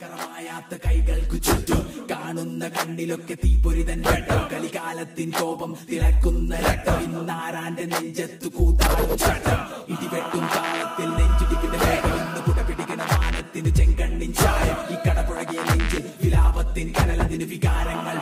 ചക്രമായാത്ത കൈകൾക്കു ചുറ്റും കാണുന്ന കണ്ണിലൊക്കെ തീപൊരിതൻ വെട്ടം കളികാലത്തിൻ കോപം തിളക്കുന്ന രക്തം. ഇന്നാരാന്റെ നെഞ്ചത്ത് കൂത്താറും ചട്ടം. ഇടിവെട്ടും കാലത്തിൽ നെഞ്ചിടിക്കുന്ന വേഗം. ഇന്ന് പുട പിടിക്കണ മാനത്തിന് ചെങ്കണ്ണിൻ ചായം. ഈ കടപുഴകിയ നെഞ്ചിൽ വിലാപത്തിൻ കനലതിന് വികാരങ്ങൾ